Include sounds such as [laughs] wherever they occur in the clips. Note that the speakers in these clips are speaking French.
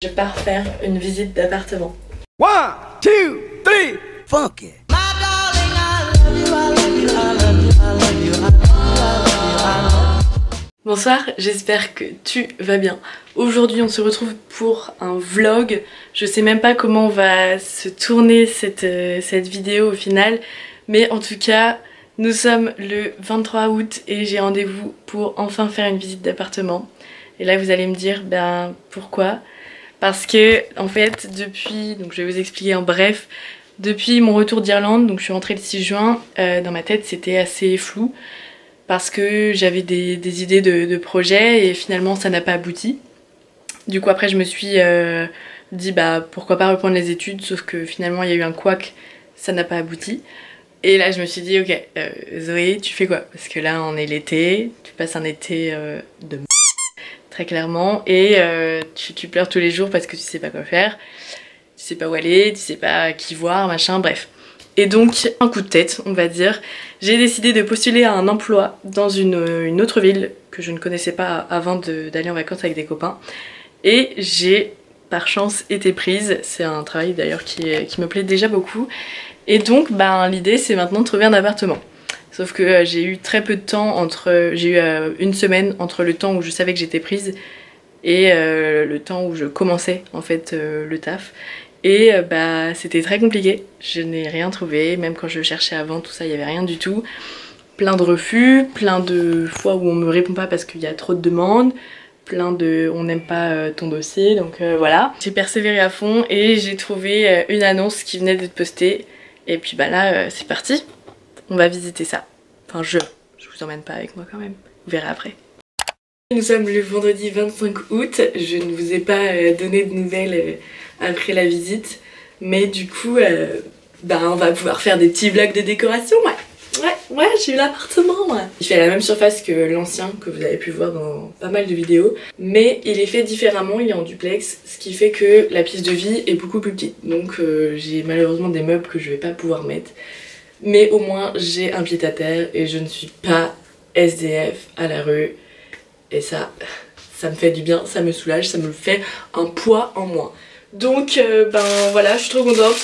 Je pars faire une visite d'appartement. One, two, three, funk it. Bonsoir, j'espère que tu vas bien. Aujourd'hui on se retrouve pour un vlog. Je sais même pas comment on va se tourner cette, euh, cette vidéo au final. Mais en tout cas, nous sommes le 23 août et j'ai rendez-vous pour enfin faire une visite d'appartement. Et là vous allez me dire, ben pourquoi? Parce que en fait depuis, donc je vais vous expliquer en bref, depuis mon retour d'Irlande, donc je suis rentrée le 6 juin, euh, dans ma tête c'était assez flou parce que j'avais des, idées de, de projets et finalement ça n'a pas abouti. Du coup après je me suis euh, dit bah pourquoi pas reprendre les études sauf que finalement il y a eu un couac, ça n'a pas abouti. Et là je me suis dit ok euh, Zoé tu fais quoi? Parce que là on est l'été, tu passes un été de clairement et euh, tu, pleures tous les jours parce que tu sais pas quoi faire, tu sais pas où aller, tu sais pas qui voir, machin, bref. Et donc, un coup de tête, on va dire, j'ai décidé de postuler à un emploi dans une, autre ville que je ne connaissais pas avant d'aller en vacances avec des copains. Et j'ai, par chance, été prise. C'est un travail d'ailleurs qui, qui, me plaît déjà beaucoup. Et donc, ben, l'idée, c'est maintenant de trouver un appartement. Sauf que euh, j'ai eu très peu de temps entre... J'ai eu euh, une semaine entre le temps où je savais que j'étais prise et euh, le temps où je commençais, en fait, euh, le taf. Et euh, bah c'était très compliqué, je n'ai rien trouvé, même quand je cherchais avant tout ça il n'y avait rien du tout. Plein de refus, plein de fois où on me répond pas parce qu'il y a trop de demandes, plein de on n'aime pas euh, ton dossier, donc euh, voilà. J'ai persévéré à fond et j'ai trouvé euh, une annonce qui venait d'être postée et puis bah là euh, c'est parti, on va visiter ça. Enfin je, je vous emmène pas avec moi quand même, vous verrez après. Nous sommes le vendredi 25 août, je ne vous ai pas euh, donné de nouvelles euh, après la visite. Mais du coup, euh, bah, on va pouvoir faire des petits vlogs de décoration, ouais. Ouais, ouais, j'ai eu l'appartement, ouais. Il fait la même surface que l'ancien que vous avez pu voir dans pas mal de vidéos. Mais il est fait différemment, il est en duplex, ce qui fait que la pièce de vie est beaucoup plus petite. Donc j'ai malheureusement des meubles que je vais pas pouvoir mettre. Mais au moins j'ai un pied à terre et je ne suis pas SDF à la rue. Et ça, ça me fait du bien, ça me soulage, ça me fait un poids en moins. Donc, euh, ben voilà, je suis trop contente.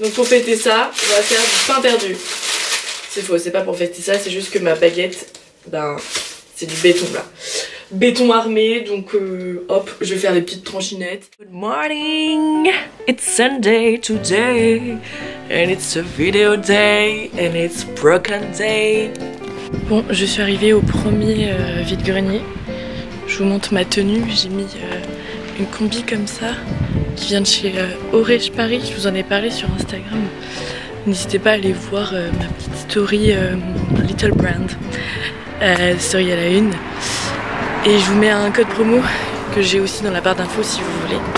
Donc pour fêter ça, on va faire du pain perdu. C'est faux, c'est pas pour fêter ça, c'est juste que ma baguette, ben, c'est du béton là. Béton armé, donc euh, hop, je vais faire des petites tranchinettes. Good morning, it's Sunday today, and it's a video day, and it's broken day. Bon, je suis arrivée au premier euh, vide-grenier. Je vous montre ma tenue, j'ai mis euh, une combi comme ça qui vient de chez euh, Orange Paris, je vous en ai parlé sur Instagram. N'hésitez pas à aller voir euh, ma petite story, euh, Little Brand, euh, story à la une. Et je vous mets un code promo que j'ai aussi dans la barre d'infos si vous voulez.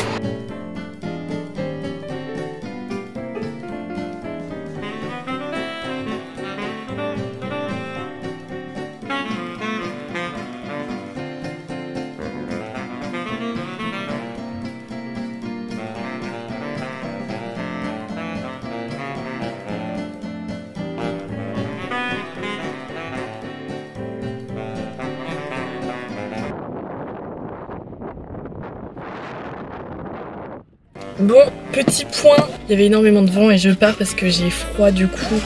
Bon, petit point, il y avait énormément de vent et je pars parce que j'ai froid du coup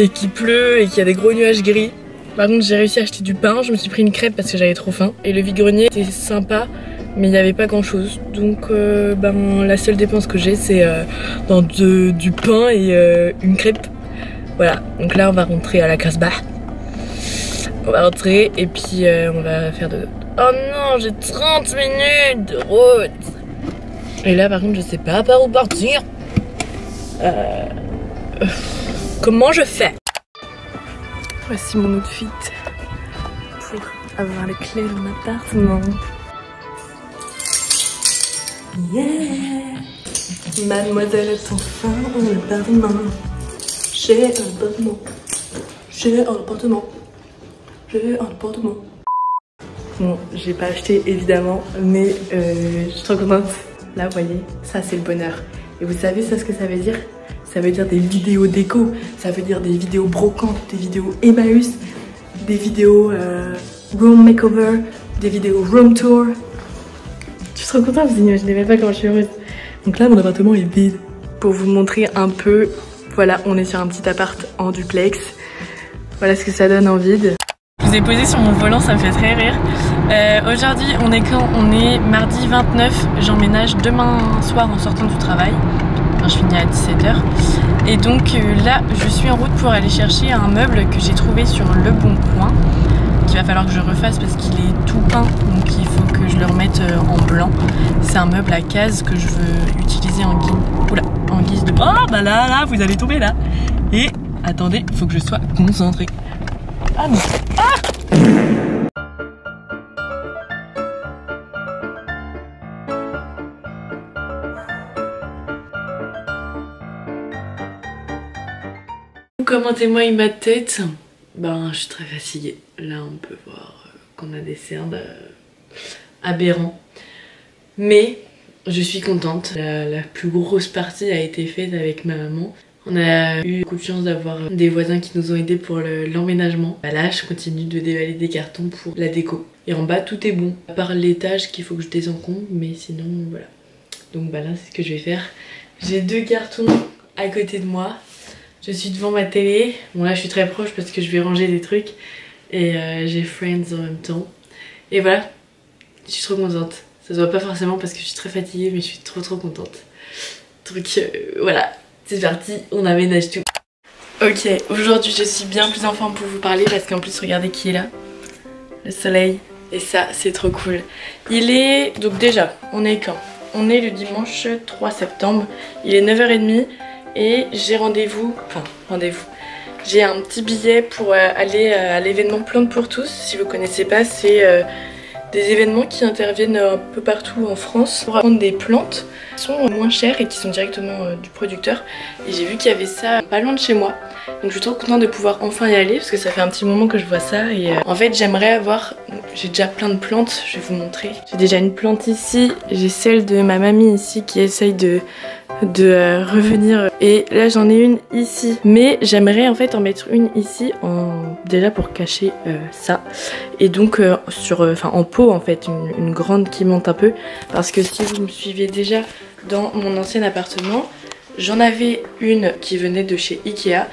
et qu'il pleut et qu'il y a des gros nuages gris. Par contre, j'ai réussi à acheter du pain, je me suis pris une crêpe parce que j'avais trop faim. Et le vide-grenier était sympa, mais il n'y avait pas grand chose. Donc, euh, ben, la seule dépense que j'ai, c'est euh, dans du pain et euh, une crêpe. Voilà, donc là, on va rentrer à la Casbah. On va rentrer et puis on va faire de. Oh non, j'ai 30 minutes de route! Et là, par contre, je sais pas par où partir. Euh... Comment je fais? Voici mon outfit pour avoir les clés de mon appartement. Yeah Mademoiselle est enfin en appartement. J'ai un appartement. J'ai un appartement. J'ai un appartement. Bon, j'ai pas acheté évidemment, mais euh, je suis trop contente. Là, vous voyez, ça c'est le bonheur. Et vous savez ça ce que ça veut dire? Ça veut dire des vidéos déco, ça veut dire des vidéos brocantes, des vidéos Emmaüs, des vidéos euh, room makeover, des vidéos room tour. Tout suis trop contente, vous imaginez même pas comment je suis heureuse. Donc là, mon appartement est vide. Pour vous montrer un peu, voilà, on est sur un petit appart en duplex. Voilà ce que ça donne en vide. Je vous ai posé sur mon volant, ça me fait très rire. Euh, Aujourd'hui, on est quand On est mardi 29. J'emménage demain soir en sortant du travail. Enfin, je finis à 17h. Et donc euh, là, je suis en route pour aller chercher un meuble que j'ai trouvé sur Le Bon Coin. Qu'il va falloir que je refasse parce qu'il est tout peint. Donc il faut que je le remette euh, en blanc. C'est un meuble à case que je veux utiliser en guise, en guise de... Oh bah là, là, vous allez tomber là. Et attendez, il faut que je sois concentrée. Ah non. Comment témoigne ma tête Ben, je suis très fatiguée. Là, on peut voir euh, qu'on a des cernes euh, aberrants. Mais je suis contente. La, plus grosse partie a été faite avec ma maman. On a eu beaucoup de chance d'avoir des voisins qui nous ont aidés pour l'emménagement. Le, là, je continue de dévaler des cartons pour la déco. Et en bas, tout est bon. À part l'étage qu'il faut que je désencombre, mais sinon, voilà. Donc bah là, c'est ce que je vais faire. J'ai deux cartons à côté de moi. Je suis devant ma télé. Bon là je suis très proche parce que je vais ranger des trucs. Et euh, j'ai Friends en même temps. Et voilà, je suis trop contente. Ça se voit pas forcément parce que je suis très fatiguée mais je suis trop trop contente. Donc euh, voilà, c'est parti, on aménage tout. Ok, aujourd'hui je suis bien plus en forme pour vous parler parce qu'en plus regardez qui est là. Le soleil. Et ça c'est trop cool. Il est... Donc déjà, on est quand? On est le dimanche 3 septembre. Il est 9h30 et j'ai rendez-vous, enfin rendez-vous, j'ai un petit billet pour euh, aller euh, à l'événement Plantes pour tous. Si vous connaissez pas, c'est euh, des événements qui interviennent un peu partout en France pour apprendre des plantes sont moins chères et qui sont directement du producteur. Et j'ai vu qu'il y avait ça pas loin de chez moi. Donc je suis trop contente de pouvoir enfin y aller parce que ça fait un petit moment que je vois ça. Et en fait j'aimerais avoir, j'ai déjà plein de plantes, je vais vous montrer. J'ai déjà une plante ici, j'ai celle de ma mamie ici qui essaye de de euh, revenir et là j'en ai une ici mais j'aimerais en fait en mettre une ici en déjà pour cacher euh, ça et donc euh, sur enfin en pot en fait une, une, grande qui monte un peu parce que si vous me suivez déjà dans mon ancien appartement j'en avais une qui venait de chez Ikea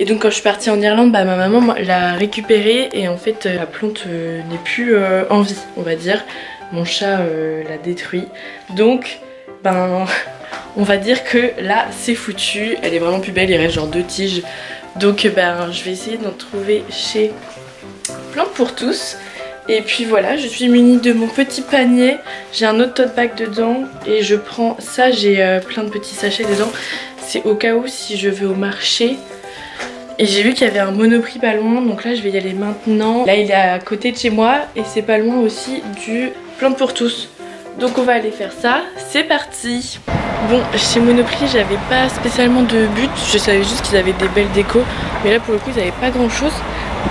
et donc quand je suis partie en Irlande bah, ma maman l'a récupérée et en fait la plante n'est plus en vie on va dire mon chat l'a détruit donc ben [laughs] on va dire que là c'est foutu, elle est vraiment plus belle, il reste genre deux tiges. Donc ben je vais essayer d'en trouver chez Plante pour tous. Et puis voilà, je suis munie de mon petit panier. J'ai un autre tote bag dedans et je prends ça, j'ai euh, plein de petits sachets dedans. C'est au cas où si je vais au marché. Et j'ai vu qu'il y avait un monoprix pas loin, donc là je vais y aller maintenant. Là il est à côté de chez moi et c'est pas loin aussi du Plante pour tous. Donc on va aller faire ça, c'est parti Bon, chez Monoprix, j'avais pas spécialement de but, je savais juste qu'ils avaient des belles décos, mais là pour le coup, ils avaient pas grand chose.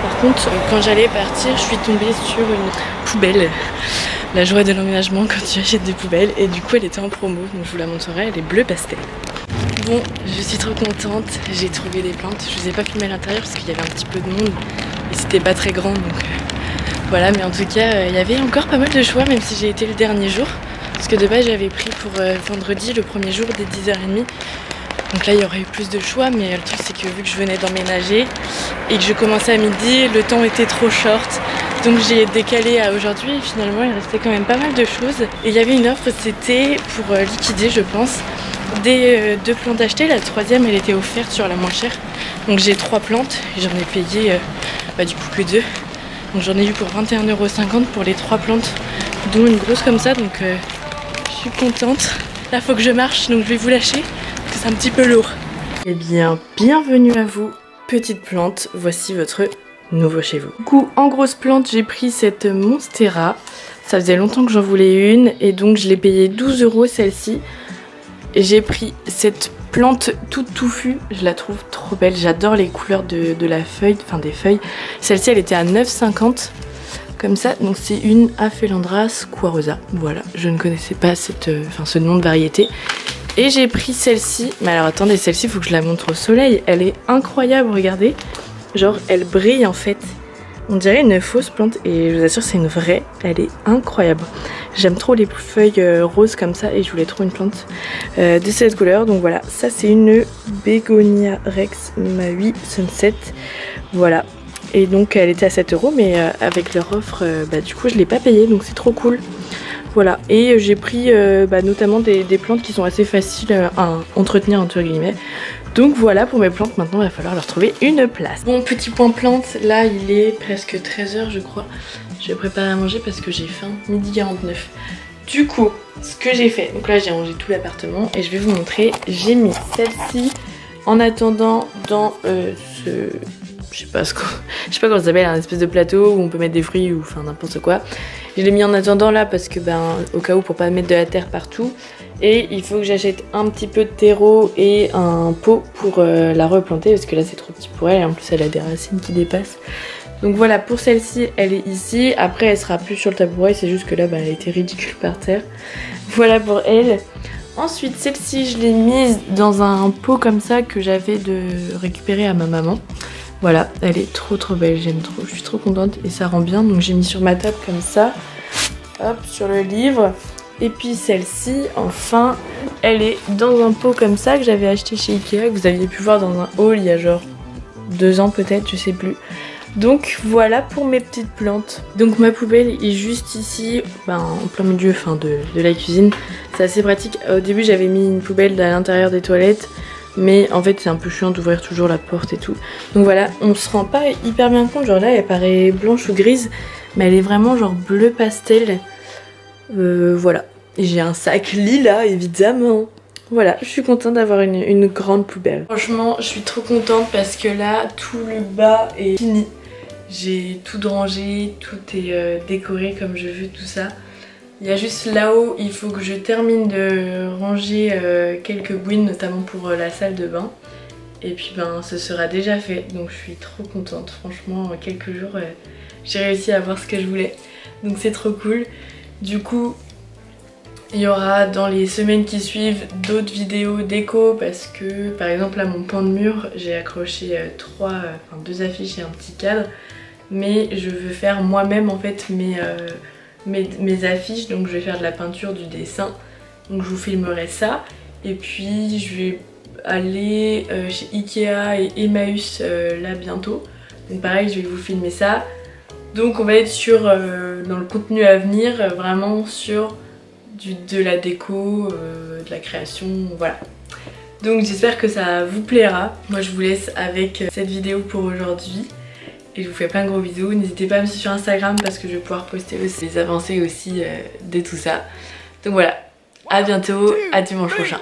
Par contre, quand j'allais partir, je suis tombée sur une poubelle. La joie de l'emménagement quand tu achètes des poubelles, et du coup, elle était en promo, donc je vous la montrerai, elle est bleu pastel. Bon, je suis trop contente, j'ai trouvé des plantes. Je vous ai pas filmé à l'intérieur parce qu'il y avait un petit peu de monde et c'était pas très grand, donc euh, voilà. Mais en tout cas, euh, il y avait encore pas mal de choix, même si j'ai été le dernier jour. Parce que de base j'avais pris pour euh, vendredi le premier jour dès 10h30. Donc là il y aurait eu plus de choix mais le truc c'est que vu que je venais d'emménager et que je commençais à midi, le temps était trop short. Donc j'ai décalé à aujourd'hui et finalement il restait quand même pas mal de choses. Et il y avait une offre, c'était pour euh, liquider je pense des euh, deux plantes achetées. La troisième elle était offerte sur la moins chère. Donc j'ai trois plantes et j'en ai payé bah, du coup que deux. Donc j'en ai eu pour 21,50€ pour les trois plantes, dont une grosse comme ça. Donc suis contente. Là, faut que je marche, donc je vais vous lâcher, c'est un petit peu lourd. Eh bien, bienvenue à vous, petite plante. Voici votre nouveau chez vous. Du coup, en grosse plante, j'ai pris cette Monstera. Ça faisait longtemps que j'en voulais une, et donc je l'ai payé 12 euros celle-ci. Et j'ai pris cette plante toute touffue, je la trouve trop belle. J'adore les couleurs de, la feuille, enfin des feuilles. Celle-ci, elle était à 9,50 comme ça. Donc c'est une Aphelandras quarosa. Voilà, je ne connaissais pas cette, euh, ce nom de variété. Et j'ai pris celle-ci. Mais alors attendez, celle-ci, il faut que je la montre au soleil. Elle est incroyable, regardez. Genre, elle brille en fait. On dirait une fausse plante et je vous assure c'est une vraie, elle est incroyable. J'aime trop les feuilles euh, roses comme ça et je voulais trop une plante euh, de cette couleur. Donc voilà, ça c'est une Begonia Rex Maui Sunset. Voilà. Et donc elle était à 7 euros mais euh, avec leur offre, bah, du coup je l'ai pas payée donc c'est trop cool. Voilà, et j'ai pris bah, notamment des, des, plantes qui sont assez faciles à entretenir entre guillemets. Donc voilà pour mes plantes, maintenant il va falloir leur trouver une place. Bon petit point plante, là il est presque 13h je crois. Je vais préparer à manger parce que j'ai faim, midi 49. Du coup, ce que j'ai fait, donc là j'ai rangé tout l'appartement et je vais vous montrer, j'ai mis celle-ci en attendant dans euh, ce je sais pas sais pas comment ça s'appelle, un espèce de plateau où on peut mettre des fruits ou enfin n'importe quoi. Je l'ai mis en attendant là parce que ben au cas où pour pas mettre de la terre partout. Et il faut que j'achète un petit peu de terreau et un pot pour euh, la replanter parce que là c'est trop petit pour elle et en plus elle a des racines qui dépassent. Donc voilà pour celle-ci elle est ici, après elle sera plus sur le tabouret, c'est juste que là ben, elle était ridicule par terre. [laughs] Voilà pour elle. Ensuite celle-ci je l'ai mise dans un pot comme ça que j'avais de récupérer à ma maman. Voilà, elle est trop trop belle, j'aime trop, je suis trop contente et ça rend bien. Donc j'ai mis sur ma table comme ça, hop, sur le livre. Et puis celle-ci, enfin, elle est dans un pot comme ça que j'avais acheté chez Ikea, que vous aviez pu voir dans un haul il y a genre deux ans peut-être, je sais plus. Donc voilà pour mes petites plantes. Donc ma poubelle est juste ici, ben, en plein milieu fin de, de la cuisine. C'est assez pratique. Au début j'avais mis une poubelle à l'intérieur des toilettes. Mais en fait c'est un peu chiant d'ouvrir toujours la porte et tout. Donc voilà, on se rend pas hyper bien compte. Genre là elle paraît blanche ou grise. Mais elle est vraiment genre bleu pastel. Euh, voilà. J'ai un sac [laughs] lilas évidemment. Voilà, je suis contente d'avoir une, grande poubelle. Franchement, je suis trop contente parce que là, tout le bas est fini. J'ai tout rangé, tout est euh, décoré comme je veux, tout ça. Il y a juste là-haut, il faut que je termine de ranger euh, quelques bouines, notamment pour euh, la salle de bain. Et puis ben, ce sera déjà fait, donc je suis trop contente. Franchement, en quelques jours, j'ai réussi à avoir ce que je voulais. Donc c'est trop cool. Du coup, il y aura dans les semaines qui suivent d'autres vidéos déco parce que par exemple à mon pan de mur j'ai accroché euh, trois, euh, enfin, deux affiches et un petit cadre mais je veux faire moi-même en fait euh, mes, affiches donc je vais faire de la peinture, du dessin donc je vous filmerai ça et puis je vais aller chez Ikea et Emmaüs là bientôt donc pareil je vais vous filmer ça donc on va être sur dans le contenu à venir vraiment sur de la déco, euh, de la création, voilà. Donc j'espère que ça vous plaira. Moi je vous laisse avec euh, cette vidéo pour aujourd'hui. Et je vous fais plein de gros bisous. N'hésitez pas à me suivre sur Instagram parce que je vais pouvoir poster aussi les avancées aussi euh, de tout ça. Donc voilà, à bientôt, à dimanche prochain.